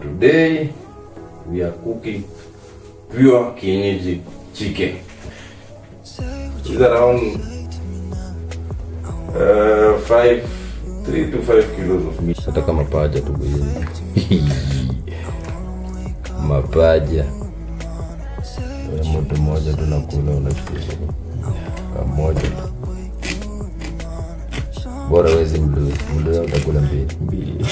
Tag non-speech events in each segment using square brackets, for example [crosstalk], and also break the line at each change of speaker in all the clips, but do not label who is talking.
Today we are cooking pure kienyeji chicken. It's around uh, five, three to five kilos of meat.
hata kama paja tu mapaja. Moto mmoja tunakula unachukua. Kamoja tu bora weze mlue mlue utakula mbili mbili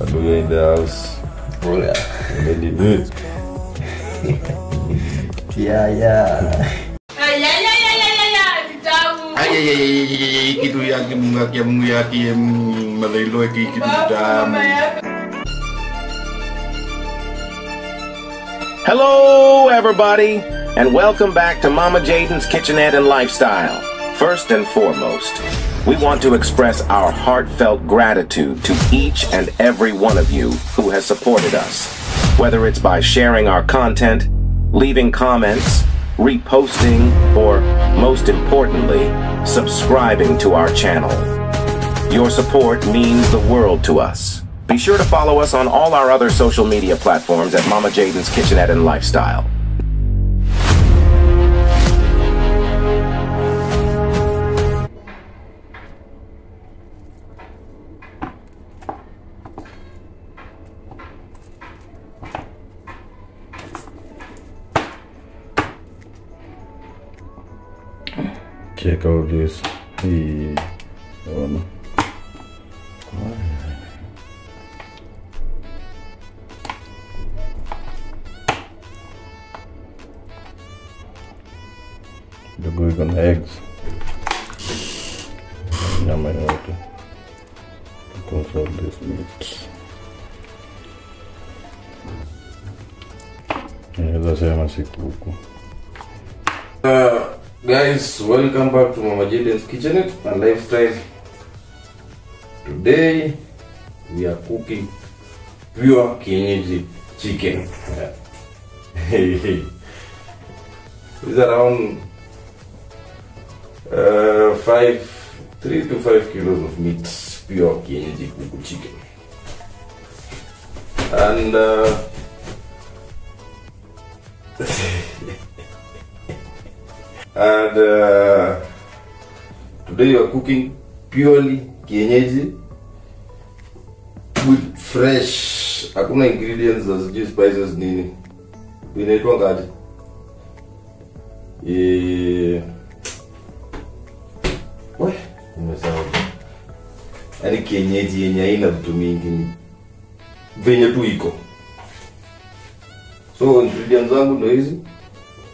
waduya in the house
bora medi good tiaya kitu
yake
Hello, everybody, and welcome back to Mama Jaden's Kitchenette and Lifestyle. First and foremost, we want to express our heartfelt gratitude to each and every one of you who has supported us, whether it's by sharing our content, leaving comments, reposting, or most importantly, subscribing to our channel. Your support means the world to us. Be sure to follow us on all our other social media platforms at Mama Jaden's Kitchenette and Lifestyle.
Check out this. Hey, one. Naweza huku.
Uh, guys, welcome back to Mama Jaden's Kitchen and Lifestyle. Today we are cooking pure kienyeji chicken. [laughs] it's around uh, five, three to five kilos of meat, pure kienyeji kuku chicken. And uh, [laughs] and uh, today you are cooking purely kienyeji with fresh hakuna ingredients za sijui spices nini. Inaitwa ngaji. Yaani kienyeji yenye aina vitu mingi venye tu iko so ingredients zangu ndo hizi.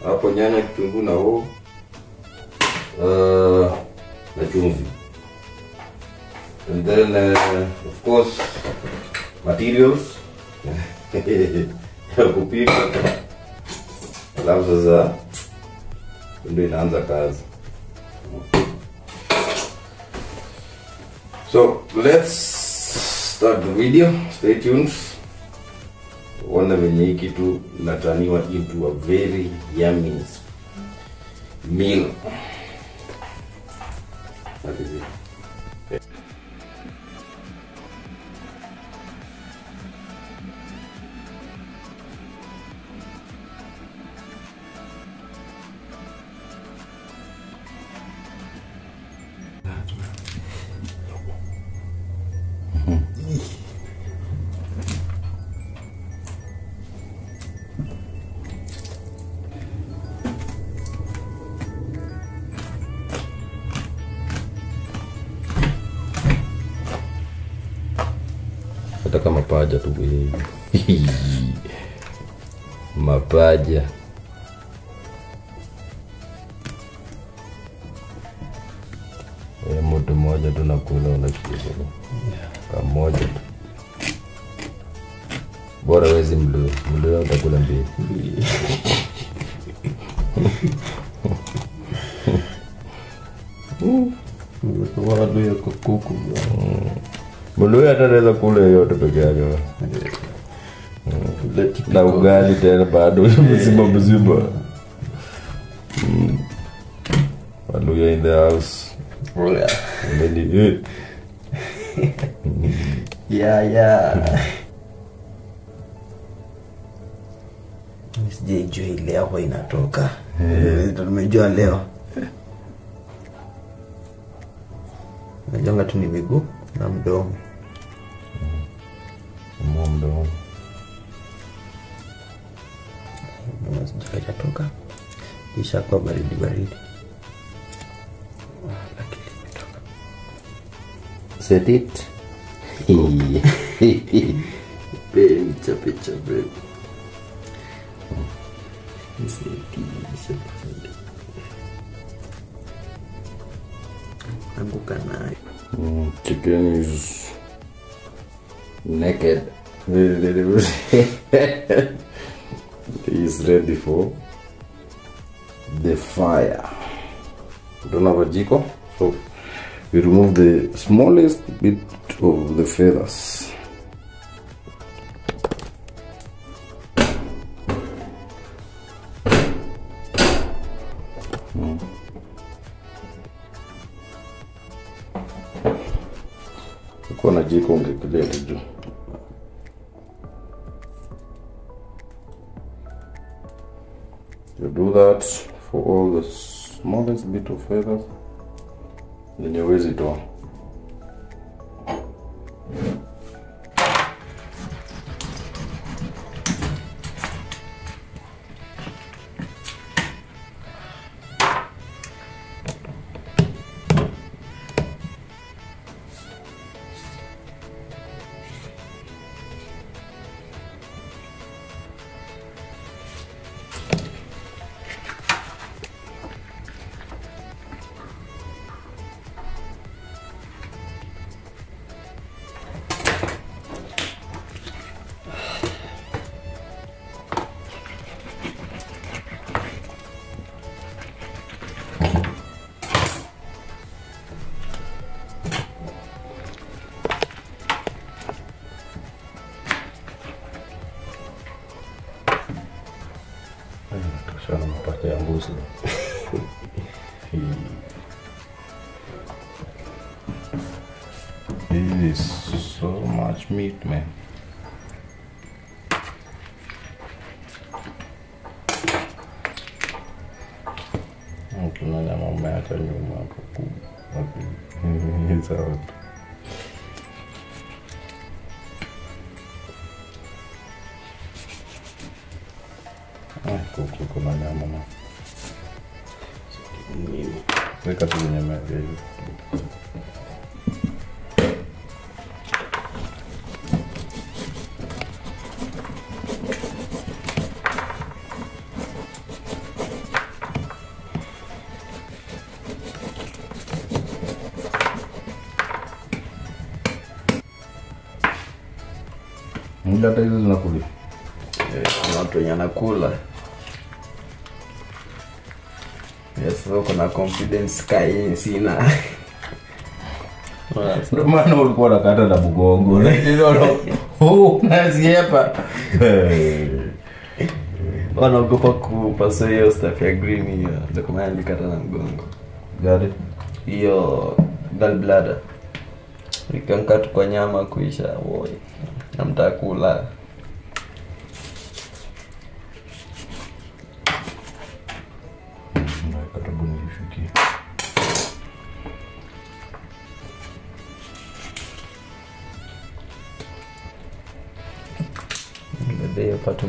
Hapo nyanya kitunguu na hoho. Uh, na chumvi. And then uh, of course materials. [laughs] Ya kupika. Alafu sasa inaanza kazi. So let's start the video. Stay tuned uone venye hii kitu nataniwa into a very yummy meal. That is it.
hata kama paja tu bei [laughs] mapaja Eh, mtu mmoja tu nakula unachukua kamoja tu. Bora wezi mlu. Mlu utakula mbili. [laughs]
Wadu ya kuku.
mlu hata naweza kula yote peke yake
na ugali tena bado [laughs] mzima mzima. Mm. Hallelujah in the house. Many, eh.
ya ya sijaijua ile hapo inatoka. Tumejua leo. [laughs] Najonga tu ni miguu Nam dong. Umum dong. Masih jatuh kan Bisa
kok beri
di bari. Sedit. Beca beca beca. Sedit Aku
Anggukan Chicken is naked. [laughs] he is ready for the fire. Don't have a jiko, so we remove the smallest bit of the feathers. You do that for all the smallest bit of feathers, then you raise it on. meat में Utána nem a mellett a nyomába húzom. Akkor kukul a nyámama. Ezeket ugye megvédjük. Muda hata hizo zinakulia.
Eh, Kuna watu wenye anakula yes, so kuna confidence kai sina.
Ndio maana ulikuwa nakata na bugongo. [laughs] Unaziepa.
wanaogopa kupasa hiyo staff ya green hiyo ndio kwa maana nilikata na mgongo.
Gari.
hiyo gallbladder. Ikankatu kwa nyama kuisha woi namtakula
mtakula. nifikie.
hiyo patu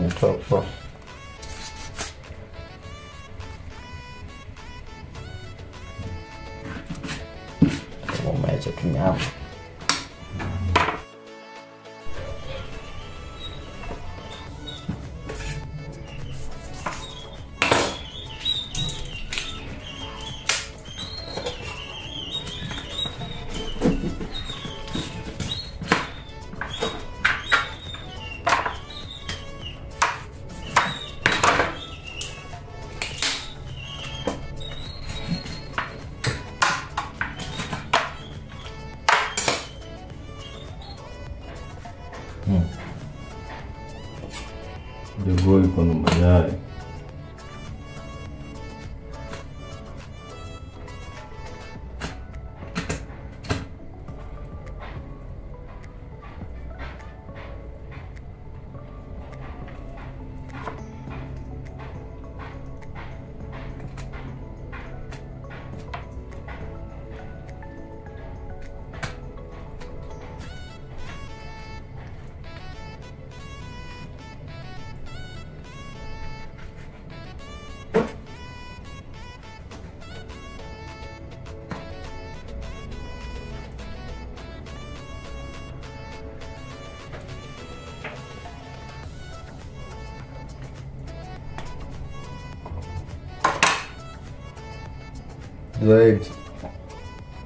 Right.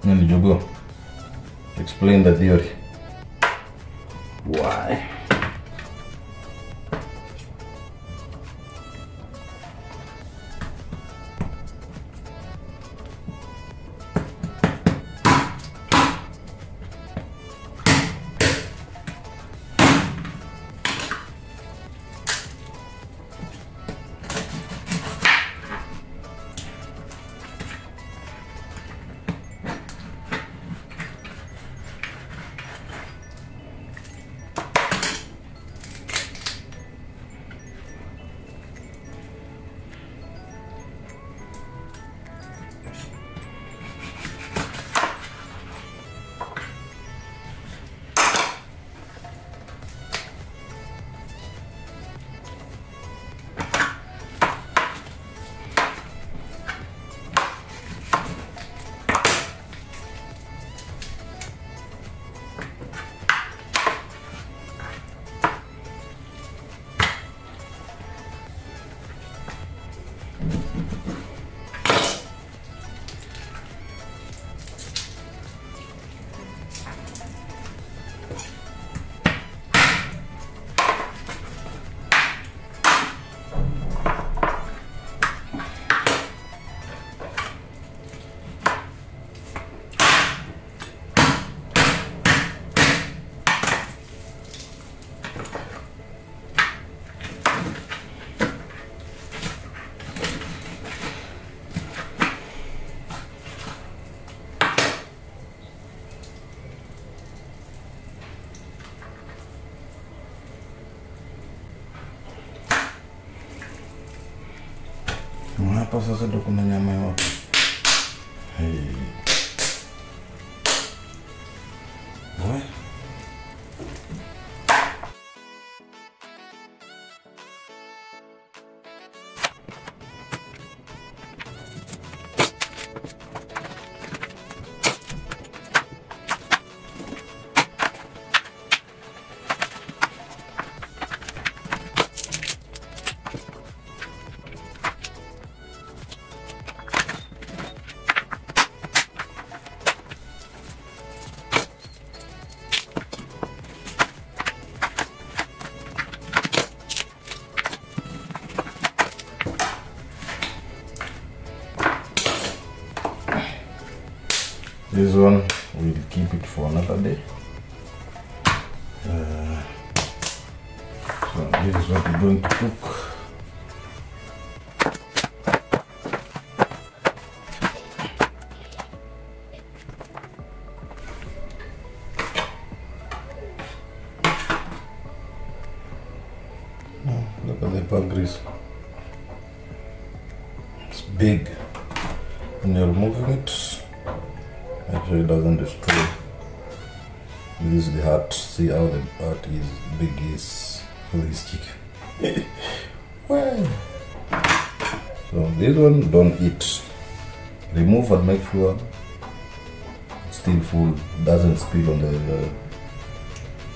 Jogo? Explain the theory. Hapa sasa ndo kuna nyama yote. Hey. This one we'll keep it for another day. Uh, so this is what we're going to cook. Chicken. well, so this one don't eat. Remove and make sure it's uh, still full. Doesn't spill on the the,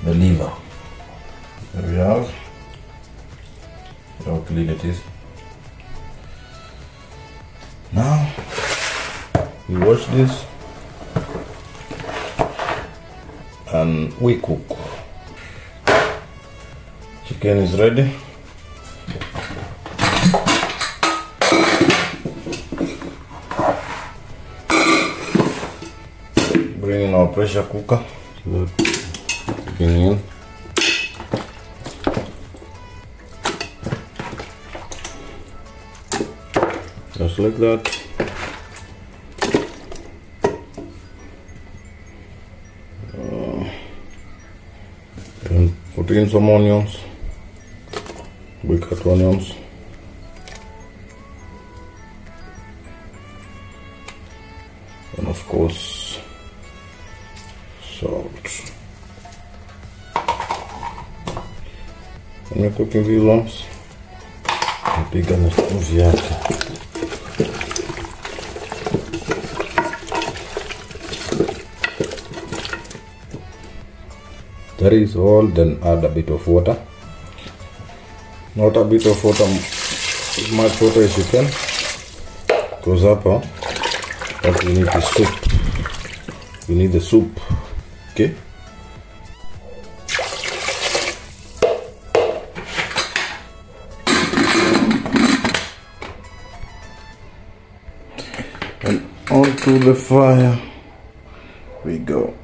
the liver. There we have. How clean it is. Now we wash this and we cook. Chicken is ready. Bring in our pressure cooker. Chicken in. Just like that. Uh, and put in some onions we cut onions and of course salt. And you're cooking these ones napiga na chumvi that is all then add a bit of water not a bit of water as much water as you can because hapa But we need the soup. We need the soup. Okay. And onto the fire we go.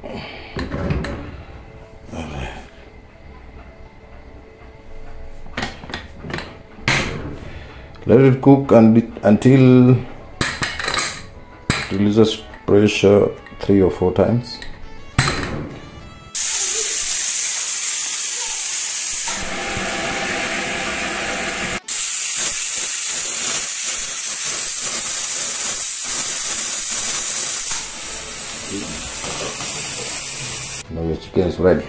Let it cook and it, until it releases pressure three or four times. Now your chicken is ready.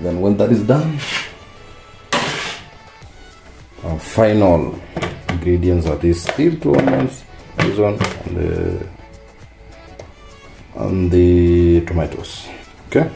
Then when that is done, final ingredients are these three two onions, this one, and the and the tomatoes. Okay.